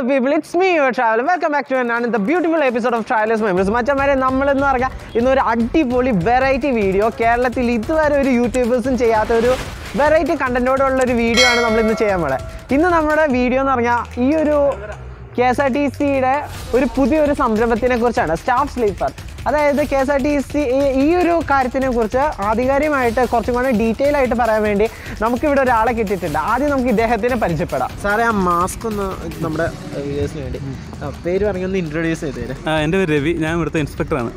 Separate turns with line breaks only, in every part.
Of people it's me your travel welcome back to ആണ് the beautiful episode of travellers members മറ്റന്മാരെ നമ്മളെന്ന് പറഞ്ഞാൽ ഇന്നൊരു അടിപൊളി വെറൈറ്റി വീഡിയോ കേരളത്തിൽ ഇതുവരെ ഒരു യൂട്യൂബേഴ്സും ചെയ്യാത്ത ഒരു വെറൈറ്റി കണ്ടന്റോടുള്ള ഒരു വീഡിയോ ആണ് നമ്മൾ ഇന്ന് ചെയ്യാൻ പോലെ ഇന്ന് നമ്മുടെ വീഡിയോ എന്ന് പറഞ്ഞാൽ ഈ ഒരു കെ എസ് ആർ ടി സിയുടെ ഒരു പുതിയൊരു സംരംഭത്തിനെ കുറിച്ചാണ്. സ്റ്റാഫ് സ്ലീപ്പർ അതായത് K S R T C ഈ ഒരു കാര്യത്തിനെ കുറിച്ച് ആധികാരികമായിട്ട് കുറച്ചും കൂടെ ഡീറ്റെയിൽ ആയിട്ട് പറയാൻ വേണ്ടി നമുക്കിവിടെ ഒരാളെ കിട്ടിയിട്ടുണ്ട്. ആദ്യം നമുക്ക് ഇദ്ദേഹത്തിനെ പരിചയപ്പെടാം. സാറേ ആ മാസ്ക് ഒന്ന് നമ്മുടെ വ്യൂവേഴ്സിന് വേണ്ടി. പേര് പറഞ്ഞ് ഒന്ന് ഇൻട്രൊഡ്യൂസ് ചെയ്ത് തരാം
എന്റെ പേര് രവി. ഞാൻ ഇവിടുത്തെ ഇൻസ്പെക്ടറാണ്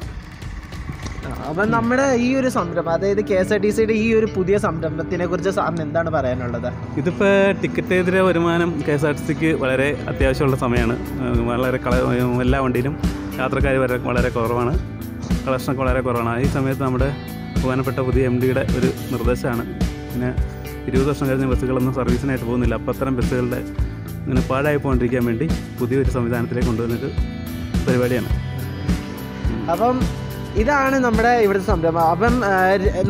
അപ്പം നമ്മുടെ ഈ ഒരു സംരംഭം അതായത് കെ എസ് ആർ ടി സിയുടെ ഈ ഒരു പുതിയ സംരംഭത്തിനെ കുറിച്ച് സാറിന് എന്താണ് പറയാനുള്ളത്?
ഇതിപ്പോൾ ടിക്കറ്റെതിരെ വരുമാനം കെ എസ് ആർ ടി സിക്ക് വളരെ അത്യാവശ്യമുള്ള സമയമാണ്. വളരെ കള എല്ലാ വണ്ടിയിലും യാത്രക്കാർ വരെ വളരെ കുറവാണ്. കളക്ഷനൊക്കെ വളരെ കുറവാണ്. ഈ സമയത്ത് നമ്മുടെ പ്രധാനപ്പെട്ട പുതിയ എം ഡിയുടെ ഒരു നിർദ്ദേശമാണ്. പിന്നെ ഇരുപത് വർഷം കഴിഞ്ഞ ബസ്സുകളൊന്നും സർവീസിനായിട്ട് പോകുന്നില്ല. അപ്പോൾ അത്തരം ബസ്സുകളുടെ ഇങ്ങനെ പാഴായി പോകാണ്ടിരിക്കാൻ വേണ്ടി പുതിയൊരു സംവിധാനത്തിലേക്ക് കൊണ്ടുവന്നൊരു പരിപാടിയാണ്.
അപ്പം ഇതാണ് നമ്മുടെ ഇവിടുത്തെ സംരംഭം. അപ്പം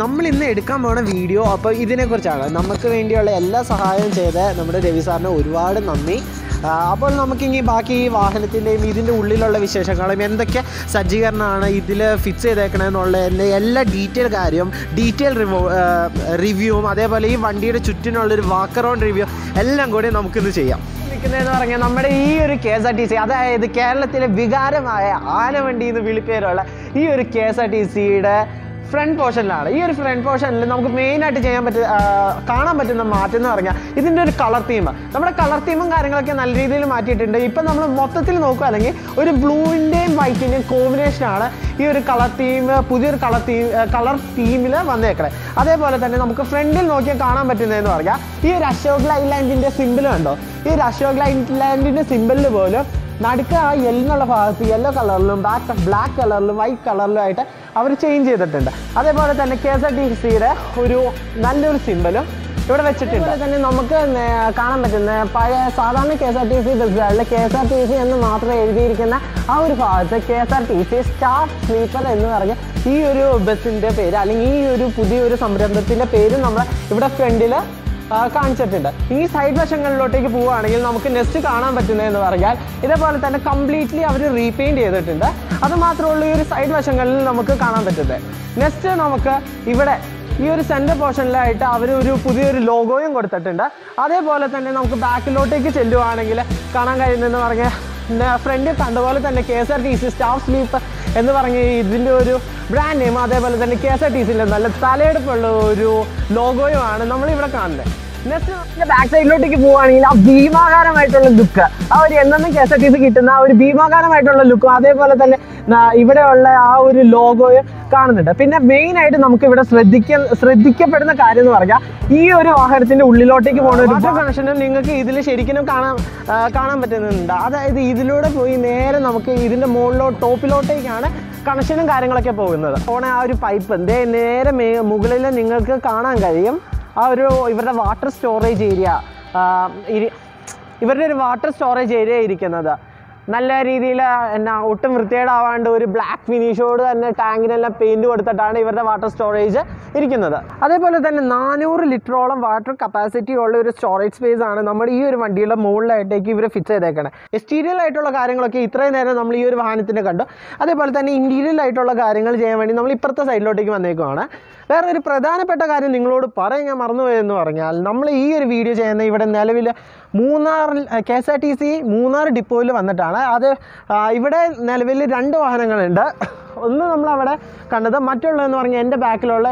നമ്മൾ ഇന്ന് എടുക്കാൻ പോണ വീഡിയോ അപ്പോൾ ഇതിനെക്കുറിച്ചാണ്. നമുക്ക് വേണ്ടിയുള്ള എല്ലാ സഹായവും ചെയ്ത നമ്മുടെ രവി സാറിന് ഒരുപാട് നന്ദി. അപ്പോൾ നമുക്കിനി ബാക്കി ഈ വാഹനത്തിന്റെയും ഇതിന്റെ ഉള്ളിലുള്ള വിശേഷങ്ങളും എന്തൊക്കെ സജ്ജീകരണമാണ് ഇതിൽ ഫിക്സ് ചെയ്തേക്കണമെന്നുള്ളതിന്റെ എല്ലാ ഡീറ്റെയിൽ കാര്യവും ഡീറ്റെയിൽ റിവ്യൂ റിവ്യൂവും അതേപോലെ ഈ വണ്ടിയുടെ ചുറ്റിനുള്ളൊരു വാക്ക് അറൗണ്ട് റിവ്യൂ എല്ലാം കൂടി നമുക്കിന്ന് ചെയ്യാം. നിൽക്കുന്നതെന്ന് പറഞ്ഞാൽ നമ്മുടെ ഈ ഒരു K S R T C അതായത് കേരളത്തിലെ വികാരമായ ആനവണ്ടി എന്ന് വിളിപ്പേരുള്ള ഈ ഒരു കെ എസ് ആർ ടി സിയുടെ ഫ്രണ്ട് പോർഷനിലാണ് ഈ ഒരു ഫ്രണ്ട് പോർഷനിൽ നമുക്ക് മെയിൻ ആയിട്ട് ചെയ്യാൻ പറ്റുന്ന കാണാൻ പറ്റുന്ന മാറ്റം എന്ന് പറഞ്ഞാൽ ഇതിന്റെ ഒരു കളർ തീം നമ്മുടെ കളർ തീമും കാര്യങ്ങളൊക്കെ നല്ല രീതിയിൽ മാറ്റിയിട്ടുണ്ട്. ഇപ്പം നമ്മൾ മൊത്തത്തിൽ നോക്കുകയാണെങ്കിൽ ഒരു ബ്ലൂവിന്റെയും വൈറ്റിന്റെയും കോമ്പിനേഷനാണ് ഈ ഒരു കളർ തീം പുതിയൊരു കളർ തീം കളർ തീമിൽ വന്നേക്കണേ. അതേപോലെ തന്നെ നമുക്ക് ഫ്രണ്ടിൽ നോക്കിയാൽ കാണാൻ പറ്റുന്നതെന്ന് പറഞ്ഞാൽ ഈ ഒരു അശോക് ലൈലാൻഡിന്റെ സിമ്പിൾ കണ്ടോ? ഈ ഒരു അശോക് ലൈലാൻഡിന്റെ സിമ്പിളിൽ പോലും നടുക്ക് ആ എല്ലെന്നുള്ള ഭാഗത്ത് യെല്ലോ കളറിലും ബാക്ക് ബ്ലാക്ക് കളറിലും വൈറ്റ് കളറിലും ആയിട്ട് അവർ ചേഞ്ച് ചെയ്തിട്ടുണ്ട്. അതേപോലെ തന്നെ കെ എസ് ആർ ടി സിയുടെ ഒരു നല്ലൊരു സിമ്പലും ഇവിടെ വെച്ചിട്ടുണ്ട്. തന്നെ നമുക്ക് കാണാൻ പറ്റുന്ന പഴയ സാധാരണ K S R T C ബസ്സുകളിൽ K S R T C എന്ന് മാത്രം എഴുതിയിരിക്കുന്ന ആ ഒരു ഭാഗത്ത് K S R T C star sleeper എന്ന് പറഞ്ഞ ഈ ഒരു ബസ്സിന്റെ പേര് അല്ലെങ്കിൽ ഈ ഒരു പുതിയൊരു സംരംഭത്തിന്റെ പേര് നമ്മൾ ഇവിടെ ഫ്രണ്ടിൽ കാണിച്ചിട്ടുണ്ട്. ഈ സൈഡ് വശങ്ങളിലോട്ടേക്ക് പോവുകയാണെങ്കിൽ നമുക്ക് നെസ്റ്റ് കാണാൻ പറ്റുന്നതെന്ന് പറഞ്ഞാൽ ഇതേപോലെ തന്നെ കംപ്ലീറ്റ്ലി അവർ റീപെയിന്റ് ചെയ്തിട്ടുണ്ട്. അത് മാത്രമുള്ള ഈ ഒരു സൈഡ് വശങ്ങളിൽ നമുക്ക് കാണാൻ പറ്റുന്നത്. നെക്സ്റ്റ് നമുക്ക് ഇവിടെ ഈ ഒരു സെന്റർ പോർഷനിലായിട്ട് അവർ ഒരു പുതിയൊരു ലോഗോയും കൊടുത്തിട്ടുണ്ട്. അതേപോലെ തന്നെ നമുക്ക് ബാക്കിലോട്ടേക്ക് ചെല്ലുവാണെങ്കിൽ കാണാൻ കഴിയുന്നതെന്ന് പറഞ്ഞാൽ ഫ്രണ്ടിൽ കണ്ടപോലെ തന്നെ K S R T C staff sleep എന്ന് പറഞ്ഞ ഇതിന്റെ ഒരു ബ്രാൻഡ് നെയിം അതേപോലെ തന്നെ കെ എസ് ആർ ടി സിയിലെ നല്ല തലയെടുപ്പുള്ള ഒരു ലോഗോയുമാണ് നമ്മളിവിടെ കാണുന്നത്. നെക്സ്റ്റ് ബാക്ക് സൈഡിലോട്ടേക്ക് പോവുകയാണെങ്കിൽ ആ ഭീമാകാരമായിട്ടുള്ള ലുക്ക് ആ ഒരു എന്നും K S R T C കിട്ടുന്ന ആ ഒരു ഭീമാകാരമായിട്ടുള്ള ലുക്കും അതേപോലെ തന്നെ ഇവിടെയുള്ള ആ ഒരു ലോഗോയും കാണുന്നുണ്ട്. പിന്നെ മെയിൻ ആയിട്ട് നമുക്ക് ഇവിടെ ശ്രദ്ധിക്ക ശ്രദ്ധിക്കപ്പെടുന്ന കാര്യം എന്ന് പറഞ്ഞാൽ ഈ ഒരു വാഹനത്തിന്റെ ഉള്ളിലോട്ടേക്ക് പോകുന്ന ഒരു കണക്ഷനും നിങ്ങൾക്ക് ഇതിൽ ശരിക്കും കാണാൻ കാണാൻ പറ്റുന്നുണ്ട്. അതായത് ഇതിലൂടെ പോയി നേരെ നമുക്ക് ഇതിന്റെ മുകളിലോ ടോപ്പിലോട്ടേക്കാണ് കണക്ഷനും കാര്യങ്ങളൊക്കെ പോകുന്നത്. ഓണ ആ ഒരു പൈപ്പ് നേരെ മുകളിൽ നിങ്ങൾക്ക് കാണാൻ കഴിയും. ആ ഒരു ഇവരുടെ വാട്ടർ സ്റ്റോറേജ് ഏരിയ ഇവരുടെ ഒരു വാട്ടർ സ്റ്റോറേജ് ഏരിയ ഇരിക്കുന്നത്. നല്ല രീതിയിൽ എന്നാ ഒട്ടും വൃത്തികേടാവാണ്ട് ഒരു ബ്ലാക്ക് ഫിനിഷോട് തന്നെ ടാങ്കിനെല്ലാം പെയിന്റ് കൊടുത്തിട്ടാണ് ഇവരുടെ വാട്ടർ സ്റ്റോറേജ് ഇരിക്കുന്നത്. അതേപോലെ തന്നെ നാനൂറ് ലിറ്ററോളം വാട്ടർ കപ്പാസിറ്റി ഉള്ള ഒരു സ്റ്റോറേജ് സ്പേസ് ആണ് നമ്മുടെ ഈ ഒരു വണ്ടിയുടെ മുകളിലായിട്ടേക്ക് ഇവർ ഫിക്സ് ചെയ്തേക്കണേ. എക്സ്റ്റീരിയൽ ആയിട്ടുള്ള കാര്യങ്ങളൊക്കെ ഇത്രയും നേരം നമ്മൾ ഈ ഒരു വാഹനത്തിന് കണ്ടു. അതേപോലെ തന്നെ ഇന്റീരിയൽ ആയിട്ടുള്ള കാര്യങ്ങൾ ചെയ്യാൻ വേണ്ടി നമ്മൾ ഇപ്പുറത്തെ സൈഡിലോട്ടേക്ക് വന്നേക്കുവാണ്. വേറെ ഒരു പ്രധാനപ്പെട്ട കാര്യം നിങ്ങളോട് പറയാൻ ഞാൻ മറന്നുപോയെന്ന് പറഞ്ഞാൽ നമ്മൾ ഈ ഒരു വീഡിയോ ചെയ്യുന്ന ഇവിടെ നിലവിൽ മൂന്നാറിൽ K S R T C Munnar ഡിപ്പോയിൽ വന്നിട്ടാണ്. അത് ഇവിടെ നിലവിൽ രണ്ട് വാഹനങ്ങളുണ്ട്. ഒന്ന് നമ്മളവിടെ കണ്ടത് മറ്റുള്ളതെന്ന് പറഞ്ഞാൽ എന്റെ ബാക്കിലുള്ള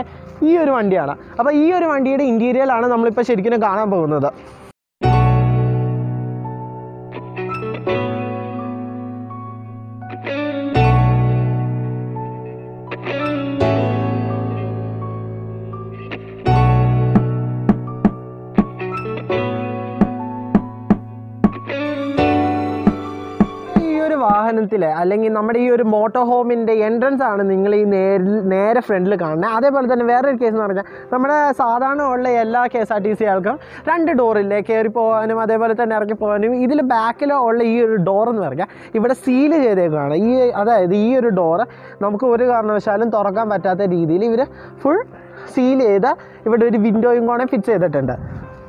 ഈ ഒരു വണ്ടിയാണ്. അപ്പോൾ ഈ ഒരു വണ്ടിയുടെ ഇന്റീരിയലാണ് നമ്മളിപ്പോൾ ശരിക്കും കാണാൻ പോകുന്നത്. ഒരു വാഹനത്തിൽ അല്ലെങ്കിൽ നമ്മുടെ ഈ ഒരു മോട്ടോ ഹോമിന്റെ എൻട്രൻസ് ആണ് നിങ്ങൾ ഈ നേരിൽ നേരെ ഫ്രണ്ടിൽ കാണുന്നത് അതേപോലെ തന്നെ വേറൊരു കേസ് എന്ന് പറഞ്ഞാൽ നമ്മുടെ സാധാരണ ഉള്ള എല്ലാ K S R T C ആൾക്കും രണ്ട് ഡോറില്ലേ കയറി പോകാനും അതേപോലെ തന്നെ ഇറങ്ങി പോകാനും ഇതിൽ ബാക്കിൽ ഉള്ള ഈ ഒരു ഡോർ എന്ന് പറഞ്ഞാൽ ഇവിടെ സീൽ ചെയ്തേക്കുകയാണ് ഈ അതായത് ഈ ഒരു ഡോറ് നമുക്ക് ഒരു കാരണവശാലും തുറക്കാൻ പറ്റാത്ത രീതിയിൽ ഇവർ ഫുൾ സീൽ ചെയ്ത് ഇവിടെ ഒരു വിൻഡോയും കൂടെ ഫിറ്റ് ചെയ്തിട്ടുണ്ട്.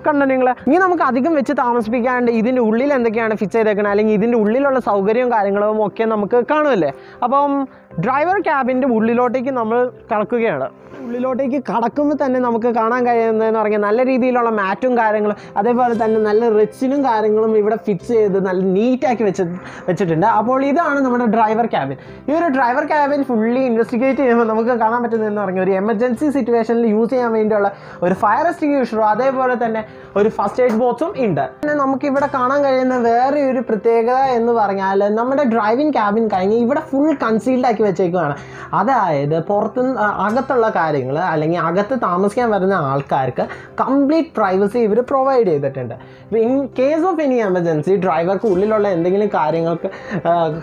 കണ്ടോ നിങ്ങൾ ഇനി നമുക്ക് അധികം വെച്ച് താമസിപ്പിക്കാണ്ട് ഇതിന്റെ ഉള്ളിൽ എന്തൊക്കെയാണ് ഫിക്സ് ചെയ്തേക്കുന്നത് അല്ലെങ്കിൽ ഇതിന്റെ ഉള്ളിലുള്ള സൗകര്യവും കാര്യങ്ങളും ഒക്കെ നമുക്ക് കാണുമല്ലേ? അപ്പം ഡ്രൈവർ ക്യാബിന്റെ ഉള്ളിലോട്ടേക്ക് നമ്മൾ കടക്കുകയാണ്. ഉള്ളിലോട്ടേക്ക് കടക്കുമ്പോൾ തന്നെ നമുക്ക് കാണാൻ കഴിയുന്നതെന്ന് പറഞ്ഞാൽ നല്ല രീതിയിലുള്ള മാറ്റും കാര്യങ്ങളും അതേപോലെ തന്നെ നല്ല റിച്ചിനും കാര്യങ്ങളും ഇവിടെ ഫിക്സ് ചെയ്ത് നല്ല നീറ്റാക്കി വെച്ച് വെച്ചിട്ടുണ്ട്. അപ്പോൾ ഇതാണ് നമ്മുടെ ഡ്രൈവർ ക്യാബിൻ ഈ ഒരു ഡ്രൈവർ ക്യാബിൻ ഫുള്ളി ഇൻവെസ്റ്റിഗേറ്റ് ചെയ്യുമ്പോൾ നമുക്ക് കാണാൻ പറ്റുന്നതെന്ന് പറഞ്ഞാൽ ഒരു എമർജൻസി സിറ്റുവേഷനിൽ യൂസ് ചെയ്യാൻ വേണ്ടിയുള്ള ഒരു ഫയർ എക്സ്റ്റിങ്യൂഷറും അതേപോലെ തന്നെ ഒരു ഫസ്റ്റ് എയ്ഡ് ബോക്സും ഉണ്ട്. പിന്നെ നമുക്ക് ഇവിടെ കാണാൻ കഴിയുന്ന വേറെ ഒരു പ്രത്യേകത എന്ന് പറഞ്ഞാൽ നമ്മുടെ ഡ്രൈവിംഗ് ക്യാബിൻ കഴിഞ്ഞ് ഇവിടെ ഫുൾ കൺസീൽഡ് ആക്കി വെച്ചേക്കുകയാണ് അതായത് പുറത്തുനിന്ന് അകത്തുള്ള കാര്യങ്ങൾ. അല്ലെങ്കിൽ അകത്ത് താമസിക്കാൻ വരുന്ന ആൾക്കാർക്ക് കംപ്ലീറ്റ് പ്രൈവസി ഇവർ പ്രൊവൈഡ് ചെയ്തിട്ടുണ്ട്. In case of any emergency ഡ്രൈവർക്ക് ഉള്ളിലുള്ള എന്തെങ്കിലും കാര്യങ്ങൾക്ക്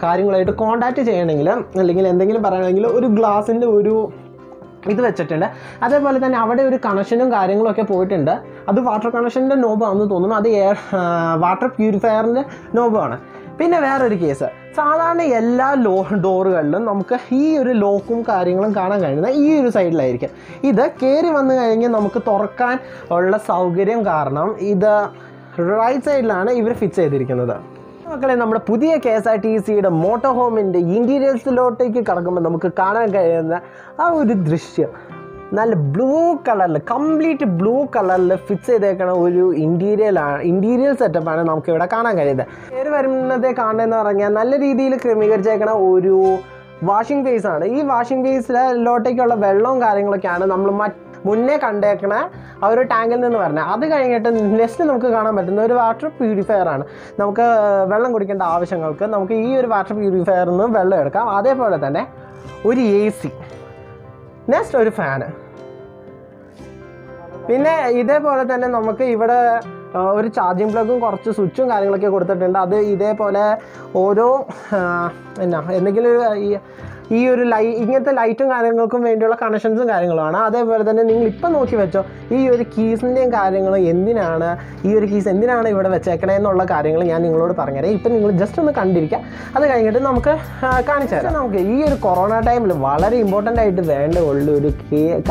കാര്യങ്ങളായിട്ട് കോൺടാക്റ്റ് ചെയ്യണമെങ്കിൽ അല്ലെങ്കിൽ എന്തെങ്കിലും പറയണമെങ്കിൽ ഒരു ഗ്ലാസിന്റെ ഒരു ഇത് വെച്ചിട്ടുണ്ട്. അതേപോലെ തന്നെ അവിടെ ഒരു കണക്ഷനും കാര്യങ്ങളൊക്കെ പോയിട്ടുണ്ട്. അത് വാട്ടർ കണക്ഷന്റെ നോബാണെന്ന് തോന്നുന്നു. അത് എയർ വാട്ടർ പ്യൂരിഫയറിന്റെ നോബാണ് പിന്നെ വേറൊരു കേസ്. സാധാരണ എല്ലാ ലോ ഡോറുകളിലും നമുക്ക് ഈ ഒരു ലോക്കും കാര്യങ്ങളും കാണാൻ കഴിയുന്നത് ഈ ഒരു സൈഡിലായിരിക്കും. ഇത് കയറി വന്നു കഴിഞ്ഞ് നമുക്ക് തുറക്കാൻ ഉള്ള സൗകര്യം കാരണം ഇത് റൈറ്റ് സൈഡിലാണ് ഇവർ ഫിക്സ് ചെയ്തിരിക്കുന്നത്. മക്കളെ നമ്മുടെ പുതിയ കെ എസ് ആർ ടി സിയുടെ മോട്ടോ ഹോമിന്റെ ഇന്റീരിയേഴ്സിലോട്ടേക്ക് കടക്കുമ്പോൾ നമുക്ക് കാണാൻ കഴിയുന്ന ആ ഒരു ദൃശ്യം. നല്ല ബ്ലൂ കളറിൽ കംപ്ലീറ്റ് ബ്ലൂ കളറിൽ ഫിക്സ് ചെയ്തേക്കണ ഒരു ഇന്റീരിയലാണ് ഇന്റീരിയൽ സെറ്റപ്പാണ് നമുക്ക് ഇവിടെ കാണാൻ കഴിയുന്നത്. പേര് വരുന്നത് കാണുന്നതെന്ന് പറഞ്ഞാൽ നല്ല രീതിയിൽ ക്രമീകരിച്ചേക്കണ ഒരു വാഷിംഗ് ബേസ് ആണ്. ഈ വാഷിംഗ് ബേസിലോട്ടേക്കുള്ള വെള്ളവും കാര്യങ്ങളൊക്കെയാണ് നമ്മൾ മുന്നേ കണ്ടേക്കണ ആ ഒരു ടാങ്കിൽ നിന്ന് പറഞ്ഞത് അത് കഴിഞ്ഞിട്ട് നെക്സ്റ്റ് നമുക്ക് കാണാൻ പറ്റുന്ന ഒരു വാട്ടർ പ്യൂരിഫയർ ആണ്. നമുക്ക് വെള്ളം കുടിക്കേണ്ട ആവശ്യങ്ങൾക്ക് നമുക്ക് ഈ ഒരു വാട്ടർ പ്യൂരിഫയറിൽ നിന്ന് വെള്ളം എടുക്കാം. അതേപോലെ തന്നെ ഒരു എ സി നെക്സ്റ്റ് ഒരു ഫാന് പിന്നെ ഇതേപോലെ തന്നെ നമുക്ക് ഇവിടെ ഒരു ചാർജിങ് പ്ലഗും കുറച്ച് സ്വിച്ചും കാര്യങ്ങളൊക്കെ കൊടുത്തിട്ടുണ്ട്. അത് ഇതേപോലെ ഓരോ എന്നാ എന്തെങ്കിലും ഈ ഈ ഒരു ലൈ ഇങ്ങനത്തെ ലൈറ്റും കാര്യങ്ങൾക്കും വേണ്ടിയുള്ള കണക്ഷൻസും കാര്യങ്ങളുമാണ്. അതേപോലെ തന്നെ നിങ്ങൾ ഇപ്പം നോക്കി വെച്ചോ ഈ ഒരു കീസിന്റെയും കാര്യങ്ങളും എന്തിനാണ് ഈ ഒരു കീസ് എന്തിനാണ് ഇവിടെ വെച്ചേക്കണേ എന്നുള്ള കാര്യങ്ങൾ ഞാൻ നിങ്ങളോട് പറഞ്ഞുതരാം. ഇപ്പം നിങ്ങൾ ജസ്റ്റ് ഒന്ന് കണ്ടിരിക്കുക അത് കഴിഞ്ഞിട്ട് നമുക്ക് കാണിച്ചു തരാം. നമുക്ക് ഈ ഒരു കൊറോണ ടൈമിൽ വളരെ ഇമ്പോർട്ടന്റ് ആയിട്ട് വേണ്ട ഉള്ള ഒരു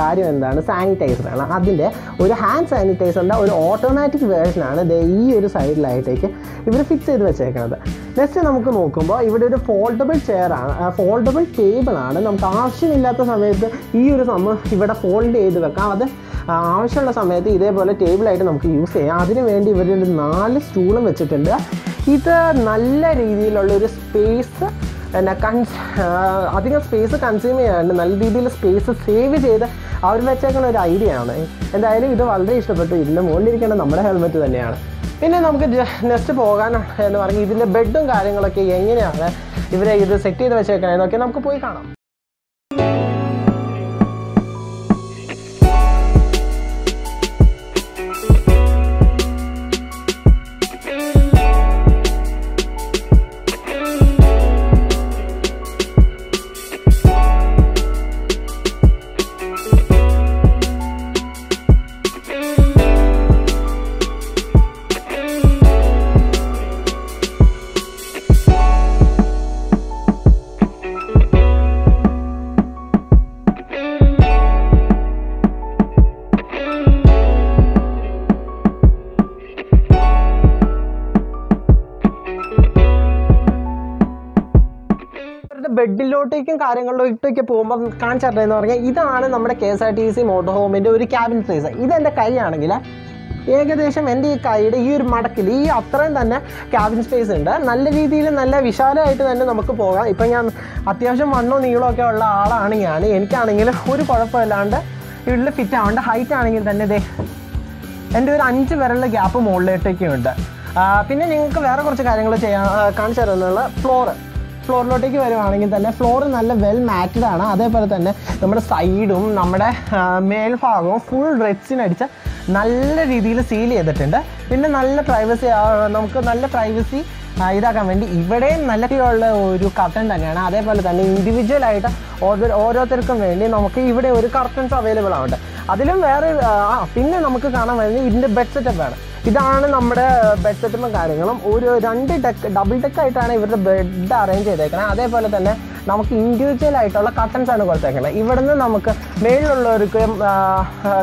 കാര്യം എന്താണ്? സാനിറ്റൈസർ ആണ്. അതിന്റെ ഒരു ഹാൻഡ് സാനിറ്റൈസറിന്റെ ഒരു ഓട്ടോമാറ്റിക് വേർഷനാണ് ഈ ഒരു സൈഡിലായിട്ടേക്ക് ഇവർ ഫിക്സ് ചെയ്ത് വെച്ചേക്കുന്നത് നെക്സ്റ്റ് നമുക്ക് നോക്കുമ്പോൾ ഇവിടെ ഒരു ഫോൾഡബിൾ ചെയർ ആണ്. ഫോൾഡബിൾ ടേബിൾ ആണ്. നമുക്ക് ആവശ്യമില്ലാത്ത സമയത്ത് ഈ ഒരു സംഭവം ഇവിടെ ഫോൾഡ് ചെയ്ത് വെക്കാം. അത് ആവശ്യമുള്ള സമയത്ത് ഇതേപോലെ ടേബിളായിട്ട് നമുക്ക് യൂസ് ചെയ്യാം. അതിന് വേണ്ടി ഇവർ നാല് സ്റ്റൂളും വെച്ചിട്ടുണ്ട്. ഇത് നല്ല രീതിയിലുള്ള ഒരു സ്പേസ് എന്നാ കൺസ് അധികം സ്പേസ് കൺസ്യൂം ചെയ്യാണ്ട് നല്ല രീതിയിൽ സ്പേസ് സേവ് ചെയ്ത് അവർ വെച്ചേക്കുന്ന ഒരു ഐഡിയ ആണ്. എന്തായാലും ഇത് വളരെ ഇഷ്ടപ്പെട്ടു. ഇതിന്റെ മുകളിലിരിക്കേണ്ട നമ്മുടെ ഹെൽമെറ്റ് തന്നെയാണ്. പിന്നെ നമുക്ക് നെക്സ്റ്റ് പോകാൻ എന്ന് പറഞ്ഞാൽ ഇതിന്റെ ബെഡും കാര്യങ്ങളൊക്കെ എങ്ങനെയാണ് ഇവരെ ഇത് സെറ്റ് ചെയ്ത് വെച്ചേക്കണേന്നൊക്കെ നമുക്ക് പോയി കാണാം. കാര്യങ്ങളിലോട്ടേക്ക് പോകുമ്പോൾ കാണിച്ചിട്ടുണ്ടെന്ന് പറഞ്ഞാൽ ഇതാണ് നമ്മുടെ K S R T C motor ഹോമിന്റെ ഒരു ക്യാബിൻ സ്പേസ് ഇതെന്റെ കൈയാണെങ്കിൽ ഏകദേശം എന്റെ ഈ കൈയുടെ ഈ ഒരു മടക്കിൽ ഈ അത്രയും തന്നെ ക്യാബിൻ സ്പേസ് ഉണ്ട്. നല്ല രീതിയിൽ നല്ല വിശാലമായിട്ട് തന്നെ നമുക്ക് പോകാം. ഇപ്പം ഞാൻ അത്യാവശ്യം വണ്ണോ നീളോ ഒക്കെ ഉള്ള ആളാണ് ഞാൻ. എനിക്കാണെങ്കിൽ ഒരു കുഴപ്പമില്ലാണ്ട് ഇതിൽ ഫിറ്റ് ആവേണ്ട. ഹൈറ്റ് ആണെങ്കിൽ തന്നെ ഇതേ എന്റെ ഒരു അഞ്ച് വരെയുള്ള ഗ്യാപ്പ് മുകളിലോട്ടേക്കും ഉണ്ട് പിന്നെ നിങ്ങൾക്ക് വേറെ കുറച്ച് കാര്യങ്ങൾ ചെയ്യാൻ കാണിച്ചു തരുന്നുള്ള ഫ്ലോറ് ഫ്ലോറിലോട്ടേക്ക് വരുവാണെങ്കിൽ തന്നെ ഫ്ലോർ നല്ല വെൽ മാറ്റഡ് ആണ്. അതേപോലെ തന്നെ നമ്മുടെ സൈഡും നമ്മുടെ മേൽഭാഗവും ഫുൾ റെഡ്സിനടിച്ച് നല്ല രീതിയിൽ സീൽ ചെയ്തിട്ടുണ്ട്. പിന്നെ നല്ല പ്രൈവസി നമുക്ക് നല്ല പ്രൈവസി ഇതാക്കാൻ വേണ്ടി ഇവിടെയും നല്ല രീതിയിലുള്ള ഒരു കർട്ടൻ തന്നെയാണ്. അതേപോലെ തന്നെ ഇൻഡിവിജ്വൽ ആയിട്ട് ഓരോ ഓരോരുത്തർക്കും വേണ്ടി നമുക്ക് ഇവിടെ ഒരു കർട്ടൻസ് അവൈലബിൾ ആണ്. അതിലും വേറെ പിന്നെ നമുക്ക് കാണാൻ വരുന്നത് ഇതിന്റെ ബെഡ് സെറ്റപ്പ് ആണ്. ഇതാണ് നമ്മുടെ ബെഡ് സെറ്റപ്പും കാര്യങ്ങളും. ഒരു രണ്ട് ഡെക്ക് ഡബിൾ ഡെക്ക് ആയിട്ടാണ് ഇവരുടെ ബെഡ് അറേഞ്ച് ചെയ്തേക്കുന്നത് അതേപോലെ തന്നെ നമുക്ക് ഇൻഡിവിജ്വൽ ആയിട്ടുള്ള കട്ടൻസ് ആണ് കൊടുത്തേക്കുന്നത് ഇവിടുന്ന് നമുക്ക് മേളിലുള്ളവർക്ക്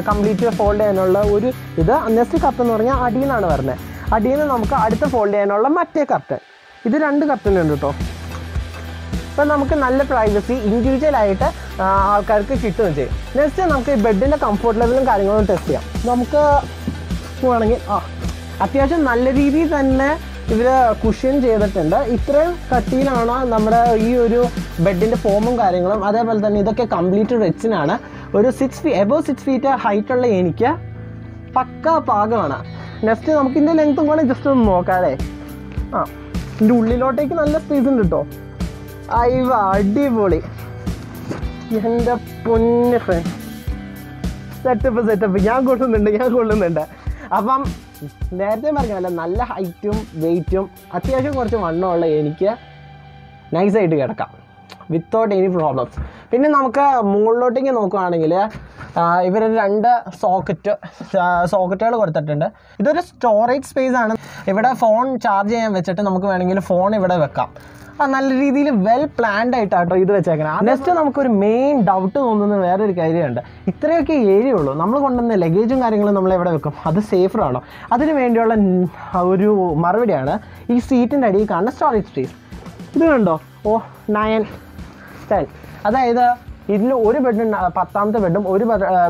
കംപ്ലീറ്റ് ഫോൾഡ് ചെയ്യാനുള്ള ഒരു ഇത് നെസ്റ്റ് കപ്പ് എന്ന് പറഞ്ഞാൽ അടിയിൽ നിന്നാണ് വരുന്നത്. അടിയിൽ നിന്ന് നമുക്ക് അടുത്ത ഫോൾഡ് ചെയ്യാനുള്ള മറ്റേ കർട്ടൻ ഇത് രണ്ട് കർട്ടൻ ഉണ്ട് കേട്ടോ അപ്പം നമുക്ക് നല്ല പ്രൈവസി ഇൻഡിവിജ്വൽ ആയിട്ട് ആൾക്കാർക്ക് കിട്ടുകയും ചെയ്യും. നെക്സ്റ്റ് നമുക്ക് ബെഡിന്റെ കംഫർട്ട് ലെവലും കാര്യങ്ങളും ടെസ്റ്റ് ചെയ്യാം. നമുക്ക് വേണമെങ്കിൽ ആ അത്യാവശ്യം നല്ല രീതിയിൽ തന്നെ ഇവർ കുഷ്യൻ ചെയ്തിട്ടുണ്ട്. ഇത്രയും കട്ടിയിലാണ് നമ്മുടെ ഈ ഒരു ബെഡിന്റെ ഫോമും കാര്യങ്ങളും. അതേപോലെ തന്നെ ഇതൊക്കെ കംപ്ലീറ്റ് റെച്ചിനാണ് ഒരു six feet above six feet ഹൈറ്റുള്ള എനിക്ക് പക്ക പാകമാണ്. നെക്സ്റ്റ് നമുക്ക് ഇതിന്റെ ലെങ്ത്തും കൂടെ ജസ്റ്റ് ഒന്ന് നോക്കാതെ ആ ഇതിന്റെ ഉള്ളിലോട്ടേക്ക് നല്ല സ്പേസ് ഉണ്ട് കേട്ടോ അയ്യ അടിപൊളി. എന്റെ പൊന്ന് ഫ്രണ്ട് സെറ്റപ്പ് സെറ്റപ്പ് ഞാൻ കൊള്ളുന്നുണ്ട് ഞാൻ കൊള്ളുന്നുണ്ട്. അപ്പം നേരത്തെ പറഞ്ഞല്ല നല്ല ഹൈറ്റും വെയിറ്റും അത്യാവശ്യം കുറച്ച് വണ്ണമുള്ള എനിക്ക് നൈസായിട്ട് കിടക്കാം. വിത്തൗട്ട് എനി പ്രോബ്ലംസ് പിന്നെ നമുക്ക് മുകളിലോട്ടേക്ക് നോക്കുകയാണെങ്കിൽ ഇവർ രണ്ട് സോക്കറ്റ് സോക്കറ്റുകൾ കൊടുത്തിട്ടുണ്ട്. ഇതൊരു സ്റ്റോറേജ് സ്പേസ് ആണ്. ഇവിടെ ഫോൺ ചാർജ് ചെയ്യാൻ വെച്ചിട്ട് നമുക്ക് വേണമെങ്കിൽ ഫോൺ ഇവിടെ വെക്കാം. നല്ല രീതിയിൽ വെൽ പ്ലാൻഡ് ആയിട്ടാട്ടോ ഇത് വെച്ചേക്കണം. നെക്സ്റ്റ് നമുക്കൊരു മെയിൻ ഡൗട്ട് തോന്നുന്ന വേറൊരു കാര്യമുണ്ട്. ഇത്രയൊക്കെ ഏരിയ ഉള്ളൂ. നമ്മൾ കൊണ്ടുവന്ന ലഗേജും കാര്യങ്ങളും നമ്മൾ എവിടെ വെക്കും? അത് സേഫർ ആണോ? അതിന് വേണ്ടിയുള്ള ഒരു മറുപടിയാണ് ഈ സീറ്റിന്റെ അടിയിൽ കാണുന്ന സ്റ്റോറേജ് സ്പേസ് ഇത് കണ്ടോ? ഓ നയൻ ടെൻ അതായത് ഇതിൽ ഒരു ബെഡ് പത്താമത്തെ ബെഡും ഒരു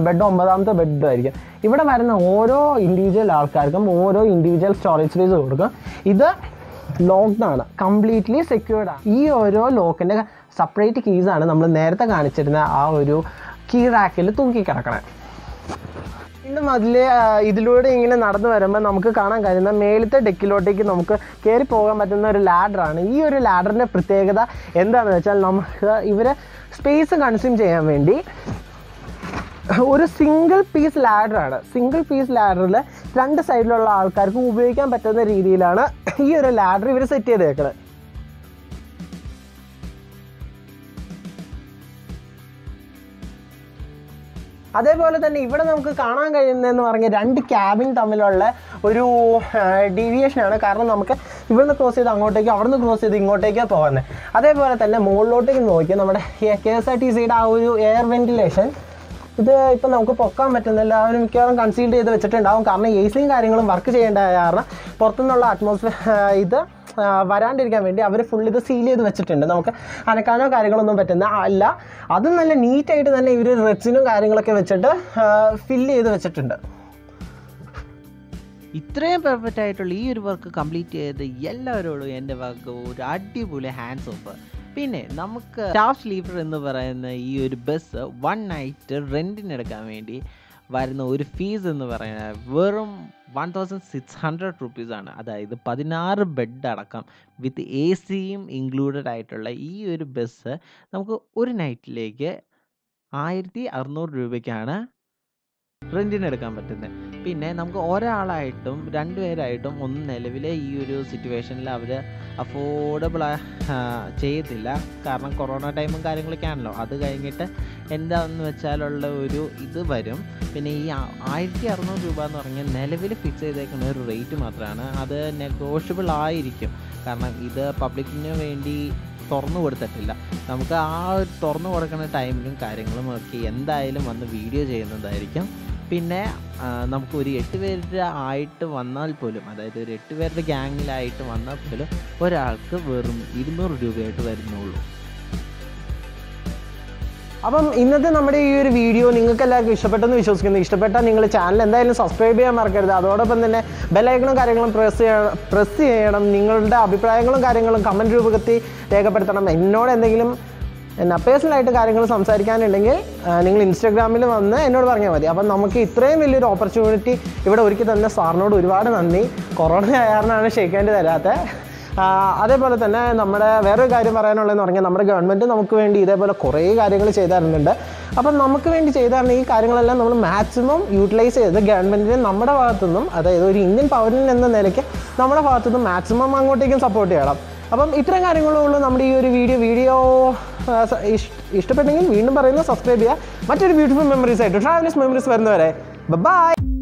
ബെഡ് ഒമ്പതാമത്തെ ബെഡും ആയിരിക്കും. ഇവിടെ വരുന്ന ഓരോ ഇൻഡിവിജ്വൽ ആൾക്കാർക്കും ഓരോ ഇൻഡിവിജ്വൽ സ്റ്റോറേജ് സ്പേസ് കൊടുക്കും. ഇത് ലോക്ക്ഡ് ആണ്. കംപ്ലീറ്റ്ലി സെക്യൂർഡ് ആണ്. ഈ ഓരോ ലോക്കിന്റെ സെപ്പറേറ്റ് കീസ് ആണ് നമ്മൾ നേരത്തെ കാണിച്ചിരുന്ന ആ ഒരു കീ റാക്കിൽ തൂക്കി കിടക്കണേ. വീണ്ടും അതിൽ ഇതിലൂടെ ഇങ്ങനെ നടന്നു വരുമ്പോൾ നമുക്ക് കാണാൻ കഴിയുന്ന മേലത്തെ ഡെക്കിലോട്ടേക്ക് നമുക്ക് കയറി പോകാൻ പറ്റുന്ന ഒരു ലാഡറാണ് ഈ ഒരു ലാഡറിന്റെ പ്രത്യേകത എന്താണെന്ന് വെച്ചാൽ നമുക്ക് ഇവരെ സ്പേസ് കൺസ്യൂം ചെയ്യാൻ വേണ്ടി ഒരു സിംഗിൾ പീസ് ലാഡറാണ് സിംഗിൾ പീസ് ലാഡറിൽ രണ്ട് സൈഡിലുള്ള ആൾക്കാർക്ക് ഉപയോഗിക്കാൻ പറ്റുന്ന രീതിയിലാണ് ഈ ഒരു ലാഡർ ഇവർ സെറ്റ് ചെയ്തേക്കുന്നത് അതേപോലെ തന്നെ ഇവിടെ നമുക്ക് കാണാൻ കഴിയുന്നതെന്ന് പറഞ്ഞാൽ രണ്ട് ക്യാബിൻ തമ്മിലുള്ള ഒരു ഡീവിയേഷനാണ് കാരണം നമുക്ക് ഇവിടുന്ന് ക്രോസ് ചെയ്ത് അങ്ങോട്ടേക്കോ അവിടുന്ന് ക്രോസ് ചെയ്ത് ഇങ്ങോട്ടേക്കാണ് പോകുന്നത് അതേപോലെ തന്നെ മുകളിലോട്ടേക്ക് നോക്കി നമ്മുടെ കെ എസ് ആർ ടി സിയുടെ ആ ഒരു എയർ വെന്റിലേഷൻ ഇത് ഇപ്പം നമുക്ക് പൊക്കാൻ പറ്റുന്നില്ല. അവർ മിക്കവാറും കൺസീൽഡ് ചെയ്ത് വെച്ചിട്ടുണ്ടാവും. കാരണം എ സിയും കാര്യങ്ങളും വർക്ക് ചെയ്യേണ്ട കാരണം പുറത്തുനിന്നുള്ള അറ്റ്മോസ്ഫിയർ ഇത് വരാണ്ടിരിക്കാൻ വേണ്ടി അവർ ഫുൾ ഇത് സീൽ ചെയ്ത് വെച്ചിട്ടുണ്ട്. നമുക്ക് അനക്കാനോ കാര്യങ്ങളൊന്നും പറ്റുന്ന അല്ല. അതും നല്ല നീറ്റായിട്ട് തന്നെ ഇവർ റെഡ്സിനും കാര്യങ്ങളൊക്കെ വെച്ചിട്ട് ഫില്ല് ചെയ്ത് വെച്ചിട്ടുണ്ട്.
ഇത്രയും പെർഫെക്റ്റ് ആയിട്ടുള്ള ഈ ഒരു വർക്ക് കംപ്ലീറ്റ് ചെയ്ത് എല്ലാവരോടും എന്റെ വർക്ക് ഒരു അടിപൊളി ഹാൻഡ്സ് ഓഫ് പിന്നെ നമുക്ക് സ്റ്റാഫ് സ്ലീപ്പർ എന്ന് പറയുന്ന ഈ ഒരു ബസ് വൺ നൈറ്റ് റെന്റിന് എടുക്കാൻ വേണ്ടി വരുന്ന ഒരു ഫീസ് എന്ന് പറയുന്നത് വെറും വൺ തൗസൻഡ് സിക്സ് ഹൺഡ്രഡ് റുപ്പീസാണ് അതായത് പതിനാറ് ബെഡ് അടക്കം വിത്ത് എ സിയും ഇൻക്ലൂഡഡ് ആയിട്ടുള്ള ഈ ഒരു ബസ് നമുക്ക് ഒരു നൈറ്റിലേക്ക് ആയിരത്തി അറുന്നൂറ് രൂപയ്ക്കാണ് റെന്റിന് എടുക്കാൻ പറ്റുന്നത്. പിന്നെ നമുക്ക് ഒരാളായിട്ടും രണ്ടുപേരായിട്ടും ഒന്നും നിലവിലെ ഈ ഒരു സിറ്റുവേഷനിൽ അവർ അഫോർഡബിൾ ചെയ്തില്ല. കാരണം കൊറോണ ടൈമും കാര്യങ്ങളൊക്കെ ആണല്ലോ. അത് കഴിഞ്ഞിട്ട് എന്താണെന്ന് വെച്ചാലുള്ള ഒരു ഇത് വരും. പിന്നെ ഈ ആയിരത്തി അറുന്നൂറ് രൂപ എന്ന് പറഞ്ഞാൽ നിലവിൽ ഫിക്സ് ചെയ്തേക്കുന്ന ഒരു റേറ്റ് മാത്രമാണ് അത് നെഗോഷ്യബിൾ ആയിരിക്കും. കാരണം ഇത് പബ്ലിക്കിന് വേണ്ടി തുറന്നു കൊടുത്തിട്ടില്ല. നമുക്ക് ആ തുറന്നു കൊടുക്കുന്ന ടൈമിലും കാര്യങ്ങളും ഒക്കെ എന്തായാലും വന്ന് വീഡിയോ ചെയ്യുന്നതായിരിക്കും. പിന്നെ നമുക്ക് ഒരു എട്ട് പേരുടെ ആയിട്ട് വന്നാൽ പോലും അതായത് ഒരു എട്ട് പേരുടെ ഗ്യാങ്ങിലായിട്ട് വന്നാൽ പോലും ഒരാൾക്ക് വെറും ഇരുന്നൂറ് രൂപയായിട്ട് വരുന്നുള്ളൂ.
അപ്പം ഇന്നത്തെ നമ്മുടെ ഈ ഒരു വീഡിയോ നിങ്ങൾക്ക് എല്ലാവർക്കും ഇഷ്ടപ്പെട്ടെന്ന് വിശ്വസിക്കുന്നു. ഇഷ്ടപ്പെട്ടാൽ നിങ്ങൾ ചാനൽ എന്തായാലും സബ്സ്ക്രൈബ് ചെയ്യാൻ മറക്കരുത്. അതോടൊപ്പം തന്നെ ബെല്ലൈക്കണും കാര്യങ്ങളും പ്രസ് ചെയ്യണം പ്രസ് ചെയ്യണം. നിങ്ങളുടെ അഭിപ്രായങ്ങളും കാര്യങ്ങളും കമന്റ് രൂപത്തിൽ രേഖപ്പെടുത്തണം. എന്നോട് എന്തെങ്കിലും എന്നാ പേഴ്സണലായിട്ട് കാര്യങ്ങൾ സംസാരിക്കാനുണ്ടെങ്കിൽ നിങ്ങൾ ഇൻസ്റ്റാഗ്രാമിൽ വന്ന് എന്നോട് പറഞ്ഞാൽ മതി. അപ്പം നമുക്ക് ഇത്രയും വലിയൊരു ഓപ്പർച്യൂണിറ്റി ഇവിടെ ഒരുക്കി തന്ന സാറിനോട് ഒരുപാട് നന്ദി. കൊറോണ കാരണമാണ് ക്ഷയിക്കേണ്ടി തരാത്തത് അതേപോലെ തന്നെ നമ്മുടെ വേറൊരു കാര്യം പറയാനുള്ളതെന്ന് പറഞ്ഞാൽ നമ്മുടെ ഗവൺമെന്റ് നമുക്ക് വേണ്ടി ഇതേപോലെ കുറേ കാര്യങ്ങൾ ചെയ്തു തരുന്നുണ്ട് അപ്പം നമുക്ക് വേണ്ടി ചെയ്തു ഈ കാര്യങ്ങളെല്ലാം നമ്മൾ മാക്സിമം യൂട്ടിലൈസ് ചെയ്ത് ഗവൺമെന്റിനെ നമ്മുടെ ഭാഗത്തുനിന്നും അതായത് ഒരു ഇന്ത്യൻ പൗരൻ എന്ന നിലയ്ക്ക് നമ്മുടെ ഭാഗത്തുനിന്നും മാക്സിമം അങ്ങോട്ടേക്കും സപ്പോർട്ട് ചെയ്യണം. അപ്പം ഇത്രയും കാര്യങ്ങളുള്ളൂ നമ്മുടെ ഈ ഒരു വീഡിയോ വീഡിയോ ഇഷ്ടപ്പെട്ടെങ്കിൽ വീണ്ടും പറയുന്നു സബ്സ്ക്രൈബ് ചെയ്യുക. മറ്റൊരു ബ്യൂട്ടിഫുൾ മെമ്മറീസ് ആയിട്ട് ട്രാവലേഴ്സ് മെമ്മറീസ് വരുന്നവരെ. ബൈ